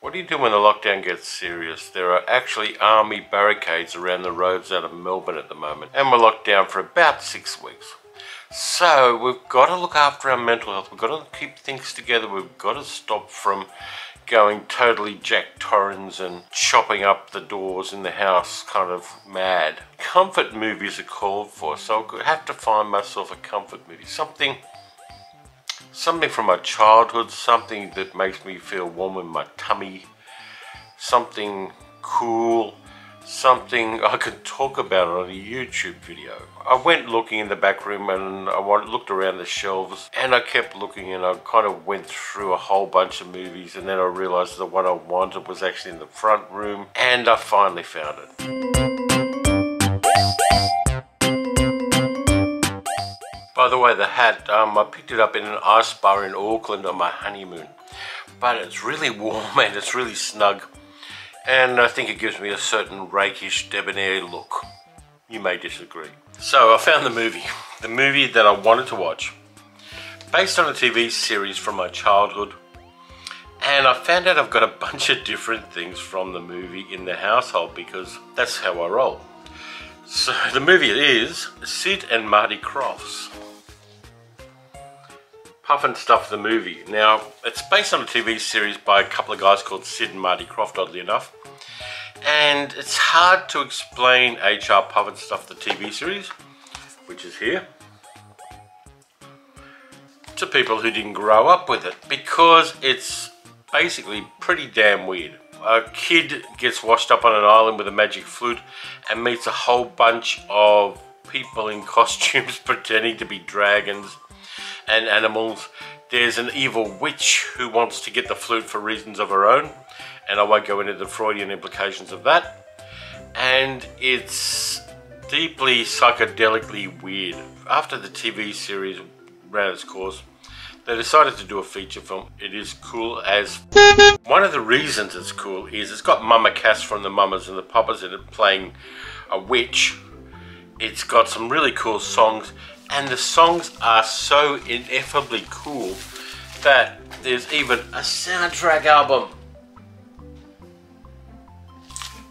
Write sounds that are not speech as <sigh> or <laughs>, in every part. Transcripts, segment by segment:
What do you do when the lockdown gets serious? There are actually army barricades around the roads out of Melbourne at the moment, and we're locked down for about six weeks. So we've got to look after our mental health. We've got to keep things together. We've got to stop from going totally Jack Torrance and chopping up the doors in the house kind of mad. Comfort movies are called for, so I'll have to find myself a comfort movie. Something something from my childhood, something that makes me feel warm in my tummy, something cool, something I could talk about on a YouTube video. I went looking in the back room and I looked around the shelves and I kept looking and I kind of went through a whole bunch of movies and then I realized the one I wanted was actually in the front room and I finally found it. By the way, the hat, um, I picked it up in an ice bar in Auckland on my honeymoon. But it's really warm <laughs> and it's really snug. And I think it gives me a certain rakish, debonair look. You may disagree. So I found the movie. The movie that I wanted to watch. Based on a TV series from my childhood. And I found out I've got a <laughs> bunch of different things from the movie in the household because that's how I roll. So <laughs> the movie is Sid and Marty Krofft. Stuff the movie. Now, it's based on a TV series by a couple of guys called Sid and Marty Krofft, oddly enough. And it's hard to explain HR Pufnstuf the TV series, which is here, to people who didn't grow up with it, because it's basically pretty damn weird. A kid gets washed up on an island with a magic flute and meets a whole bunch of people in <laughs> costumes pretending to be dragons and animals. There's an evil witch who wants to get the flute for reasons of her own, and I won't go into the Freudian implications of that. And it's deeply psychedelically weird. After the TV series ran its course, they decided to do a feature film. It is cool as. One of the reasons it's cool is it's got Mama Cass from the Mamas and the Papas in it playing a witch. It's got some really cool songs and the songs are so ineffably cool that there's even a soundtrack album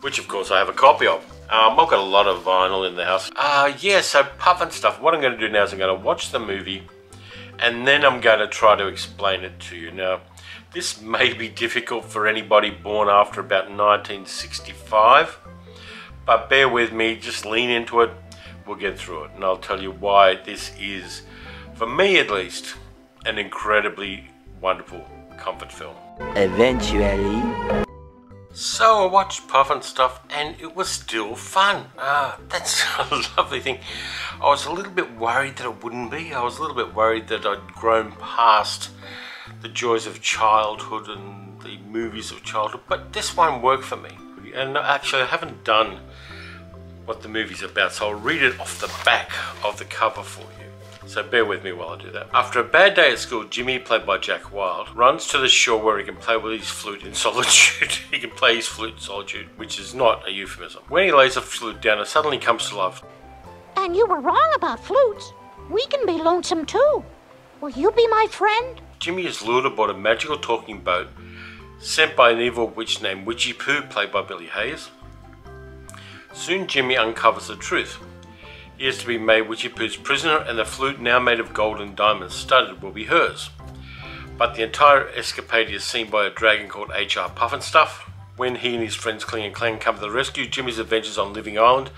which of course I have a copy of. Um, I've got a lot of vinyl in the house. Uh, yeah, so Pufnstuf. What I'm going to do now is I'm going to watch the movie and then I'm going to try to explain it to you. Now, this <laughs> may be difficult for anybody born after about 1965, but bear with me, just lean into it we'll get through it and I'll tell you why this is, for me at least, an incredibly wonderful comfort film. Eventually. So I watched Pufnstuf and stuff and it was still fun. Ah, that's <laughs> a lovely thing. I was a little bit worried that it wouldn't be. I was a little bit worried that I'd grown past the joys of childhood and the movies of childhood, but this one worked for me. And actually, I haven't done what the movie's about, so I'll read it off the back of the cover for you. So bear with me while I do that. After a bad day at school, Jimmy, played by Jack Wild, runs to the shore where he can play with his flute in <laughs> solitude. he can play his flute in solitude, which is not a euphemism. When he lays the flute down, it suddenly comes to life. And you were wrong about flutes. We can be lonesome too. Will you be my friend? Jimmy is lured aboard a magical talking boat sent by an evil witch named Witchy Poo, played by Billie Hayes. Soon Jimmy uncovers the truth. He is to be made Witchypoo's prisoner and the flute now made of gold and diamonds studded will be hers. But the entire escapade is seen by a dragon called H.R. Pufnstuf. When he and his friends Cling and Clang come to the rescue, Jimmy's adventures on Living Island,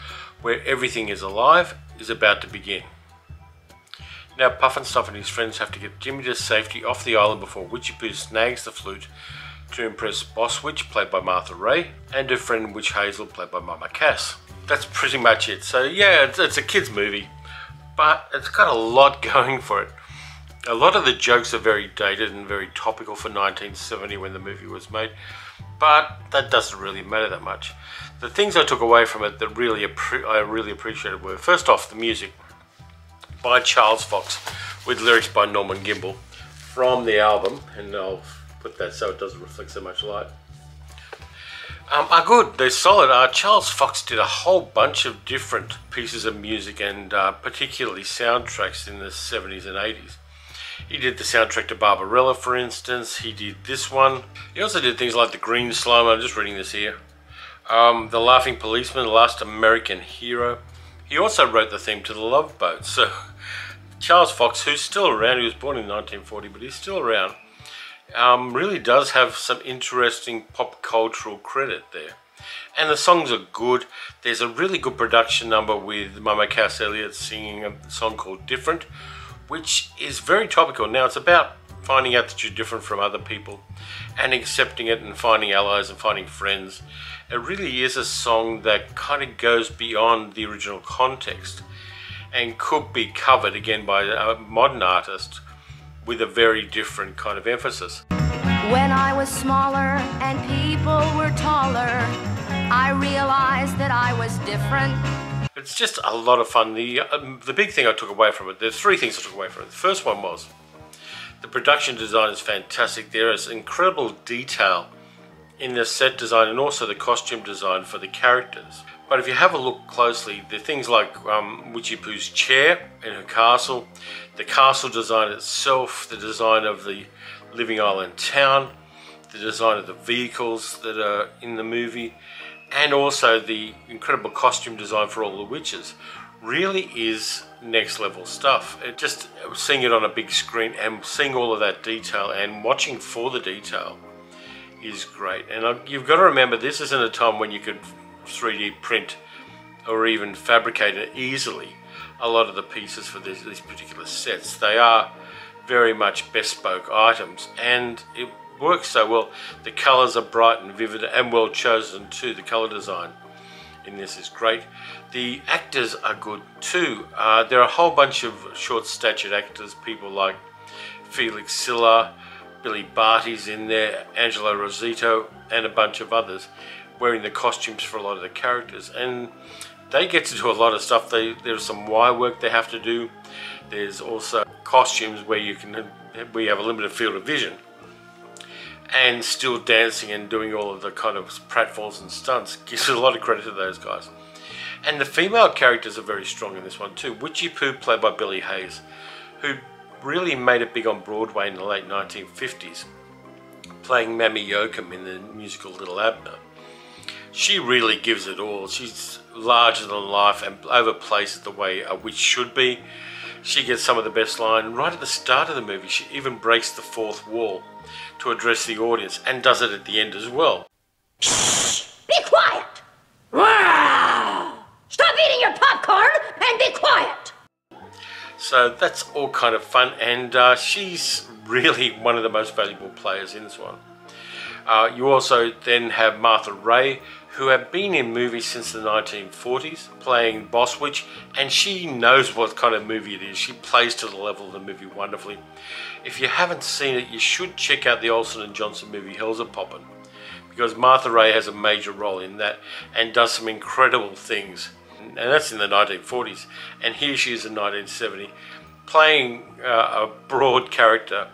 where everything is alive, is about to begin. Now Pufnstuf and his friends have to get Jimmy to safety off the island before Witchypoo snags the flute to impress Boss Witch, played by Martha Raye, and her friend Witch Hazel, played by Mama Cass. That's pretty much it. So yeah, it's, it's a kids' movie, but it's got a lot <laughs> going for it. A lot of the jokes are very dated and very topical for 1970 when the movie was made, but that doesn't really matter that much. The things I took away from it that really I really appreciated were first off the music by Charles Fox with lyrics by Norman Gimbel from the album, and I'll put that so it doesn't reflect so much light. Um, are good. They're solid. Uh, Charles Fox did a whole bunch of different pieces of music and uh, particularly soundtracks in the 70s and 80s. He did the soundtrack to Barbarella, for instance. He did this one. He also did things like The Green Slime. I'm just reading this here. Um, the Laughing Policeman, The Last American Hero. He also wrote the theme to The Love Boat. So <laughs> Charles Fox, who's still around, he was born in 1940, but he's still around, um, really does have some interesting pop cultural credit there. And the songs are good. There's a really good production number with Mama Cass Elliot singing a song called Different, which is very topical. Now, it's about finding out that you're different from other people and accepting it and finding allies and finding friends. It really is a song that kind of goes beyond the original context and could be covered again by a modern artist with a very different kind of emphasis. When I was smaller and people were taller, I realized that I was different. It's just a lot of fun. The um, the big thing I took away from it, there's three things I took away from it. The first one was the production design is fantastic. There is incredible detail in the set design and also the costume design for the characters. But if you have a look closely, the things like um, chair in her castle, the castle design itself, the design of the Living Island town, the design of the vehicles that are in the movie, and also the incredible costume design for all the witches really is next level stuff. It just seeing it on a big screen and seeing all of that detail and watching for the detail is great. And you've got to remember this isn't a time when you could 3D print or even fabricate it easily a lot of the pieces for these, particular sets. They are very much bespoke items and it works so well. The colours are bright and vivid and well chosen too. The colour design in this is great. The actors are good too. Uh, there are a whole bunch of short-statured actors, people like Felix Silla, Billy Barty's in there, Angelo Rossitto, and a bunch of others wearing the costumes for a lot of the characters. And they get to do a lot of stuff. They, there's some wire work they have to do. There's also costumes where you can you have a limited field of vision and still dancing and doing all of the kind of pratfalls and stunts <laughs> gives a lot of credit to those guys. And the female characters are very strong in this one too. Witchy Poo, played by Billie Hayes, who really made it big on Broadway in the late 1950s, playing Mammy Yokum in the musical Little Abner. She really gives it all. She's larger than life and overplays it the way a witch should be. She gets some of the best line. Right at the start of the movie, she even breaks the fourth wall to address the audience and does it at the end as well. Shh! Be quiet! Stop eating your popcorn and be quiet! So that's all kind of fun, and uh, she's really <laughs> one of the most valuable players in this one. Uh, you also then have Martha Raye, who have been in movies since the 1940s, playing Boss Witch, and she knows what kind of movie it is. She plays to the level of the movie wonderfully. If you haven't seen it, you should check out the Olsen and Johnson movie Hellzapoppin', because Martha Raye has a major role in that and does some incredible things. And that's in the 1940s. And here she is in 1970, playing uh, a broad character,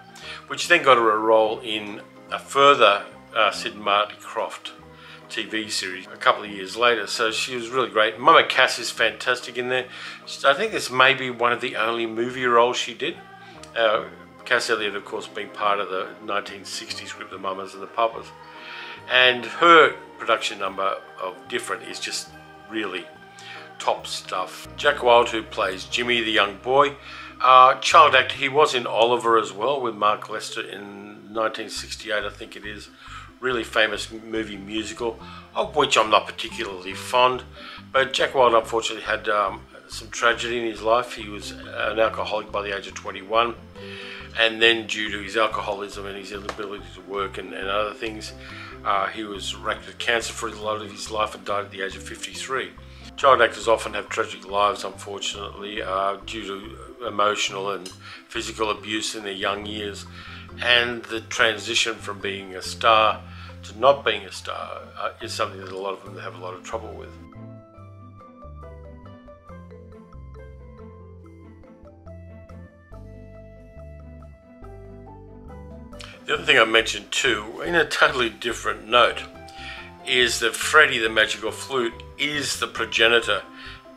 which then got her a role in a further uh, Sid Marty Krofft TV series a couple of years later. So she was really great. Mama Cass is fantastic in there. I think this may be one of the only movie roles she did. Uh, Cass Elliot, of course, being part of the 1960s group, the Mamas and the Papas. And her production number of Different is just really top stuff. Jack Wild, who plays Jimmy the young boy, uh, child actor, he was in Oliver as well with Mark Lester in 1968, I think it is really famous movie musical, of which I'm not particularly fond. But Jack Wild unfortunately had um, some tragedy in his life. He was an alcoholic by the age of 21, and then due to his alcoholism and his inability to work and, and other things, uh, he was racked with cancer for a lot of his life and died at the age of 53. Child actors often have tragic lives, unfortunately, uh, due to emotional and physical abuse in their young years and the transition from being a star to not being a star uh, is something that a lot of them have a lot of trouble with. The other thing I mentioned too, in a totally different note, is that Freddie the Magical Flute is the progenitor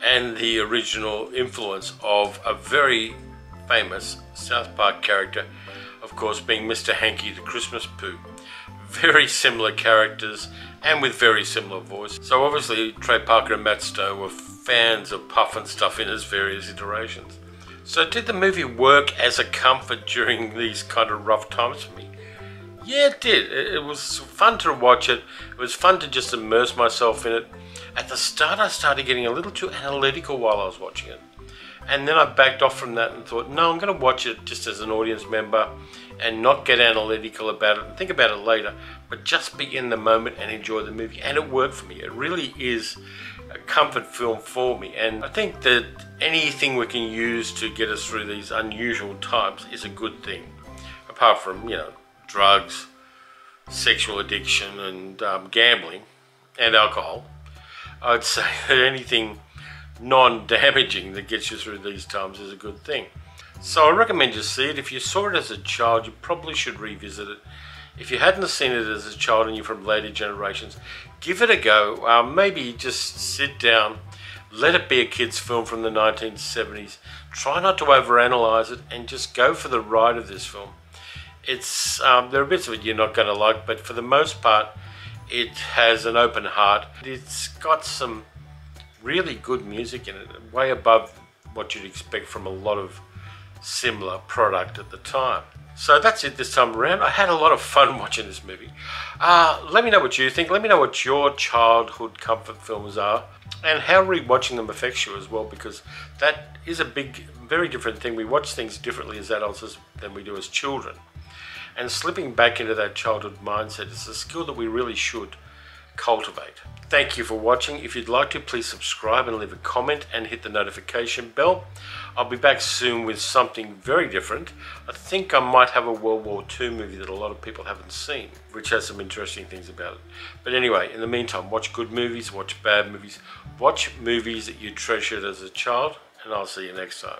and the original influence of a very famous South Park character, of course, being Mr. Hankey the Christmas Poo. Very similar characters and with very similar voice. So obviously Trey Parker and Matt Stone were fans of Pufnstuf in its various iterations. So did the movie work as a comfort during these kind of rough times for me? Yeah, it did. It was fun to watch it. It was fun to just immerse myself in it. At the start, I started getting a little too analytical while I was watching it. And then I backed off from that and thought, no, I'm going to watch it just as an audience member and not get analytical about it and think about it later, but just be in the moment and enjoy the movie. And it worked for me. It really is a comfort film for me. And I think that anything we can use to get us through these unusual times is a good thing. Apart from, you know, drugs, sexual addiction, and um, gambling, and alcohol, I'd <laughs> say that anything non damaging that gets you through these times is a good thing. So I recommend you see it. If you saw it as a child, you probably should revisit it. If you hadn't seen it as a child and you're from later generations, give it a go. Um, maybe just sit down, let it be a kid's film from the 1970s. Try not to overanalyze it and just go for the ride of this film. It's um, there are bits of it you're not going to like, but for the most part, it has an open heart. It's got some really good music in it, way above what you'd expect from a lot of similar product at the time. So that's it this time around. I had a lot of fun <laughs> watching this movie. Uh, let me know what you think. Let me know what your childhood comfort films are and how rewatching them affects you as well because that is a big, very different thing. We watch things differently as adults as, than we do as children. And slipping back into that childhood mindset is a skill that we really should cultivate. Thank you for watching. If you'd like to, please subscribe and leave a comment and hit the notification bell. I'll be back soon with something very different. I think I might have a World War II movie that a lot of people haven't seen, which has some interesting things about it. But anyway, in the meantime, watch good movies, watch bad movies, watch movies that you treasured as a child, and I'll see you next time.